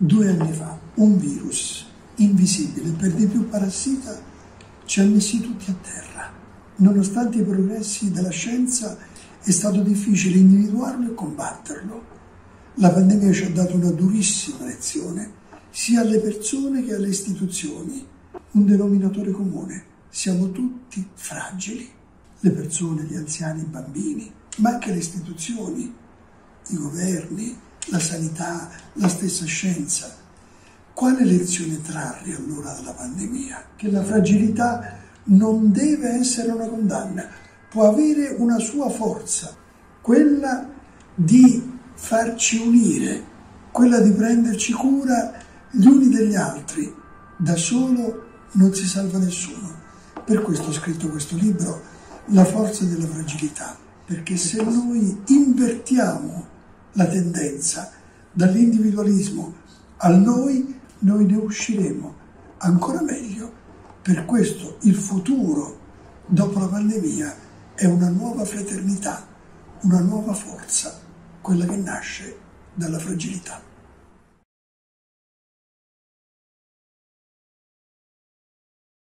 Due anni fa un virus invisibile, per di più parassita, ci ha messi tutti a terra. Nonostante i progressi della scienza è stato difficile individuarlo e combatterlo. La pandemia ci ha dato una durissima lezione, sia alle persone che alle istituzioni. Un denominatore comune, siamo tutti fragili. Le persone, gli anziani, i bambini, ma anche le istituzioni, i governi, la sanità, la stessa scienza. Quale lezione trarre allora dalla pandemia? Che la fragilità non deve essere una condanna, può avere una sua forza, quella di farci unire, quella di prenderci cura gli uni degli altri. Da solo non si salva nessuno. Per questo ho scritto questo libro, La forza della fragilità, perché se noi invertiamo la tendenza dall'individualismo al noi, noi ne usciremo ancora meglio. Per questo il futuro dopo la pandemia è una nuova fraternità, una nuova forza, quella che nasce dalla fragilità.